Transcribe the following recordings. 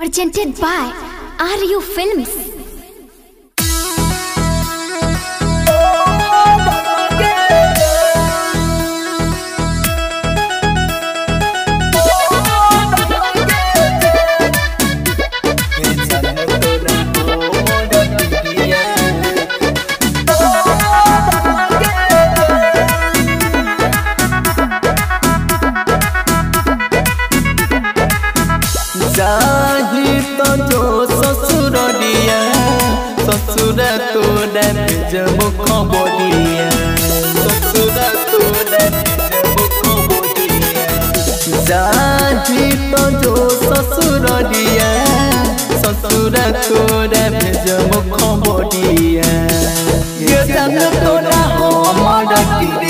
Presented by RU Films. तो जो ससुररिया ससुर तोरा जब खबरिया ससुर तोरा जब खबरिया जाही तो जो ससुररिया ससुर तोरा जब खबरिया ये जान हमर क्रिया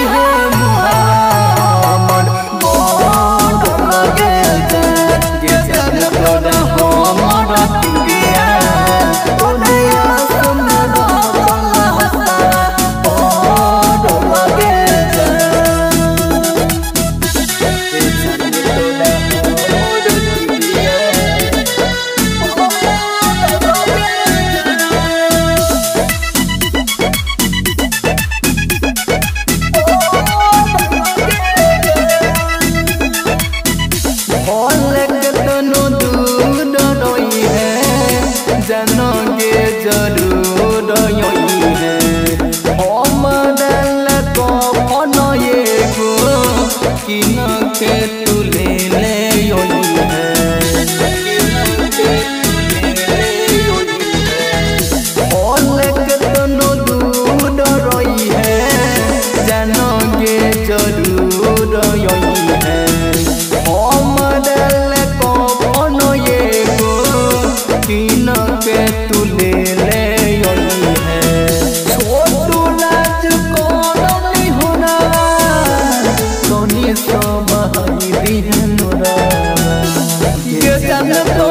and ये